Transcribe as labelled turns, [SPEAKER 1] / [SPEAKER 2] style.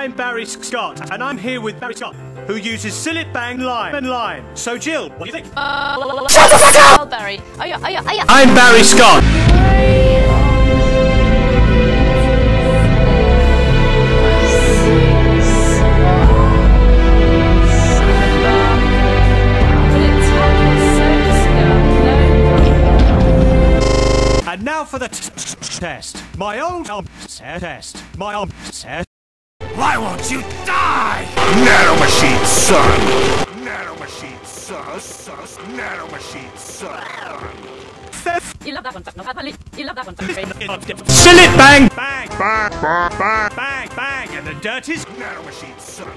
[SPEAKER 1] I'm Barry Scott, and I'm here with Barry Scott, who uses Cillit Bang Lime and Lime. So, Jill, what do you think?
[SPEAKER 2] Shut the fuck up! Barry. Oh yeah, oh yeah, oh yeah.
[SPEAKER 1] I'm Barry Scott. And now for the test. My own um, arm test. My arm test.
[SPEAKER 3] Why won't you die? Nano machine, son. Nano machine, son. son. Nano machine, son.
[SPEAKER 1] Theft.
[SPEAKER 2] You love that one, but not that one. You love that one, but
[SPEAKER 1] Cillit Bang. Bang. Bang. Bang. Bang. Bang. And the dirt is
[SPEAKER 3] Nano machine, son.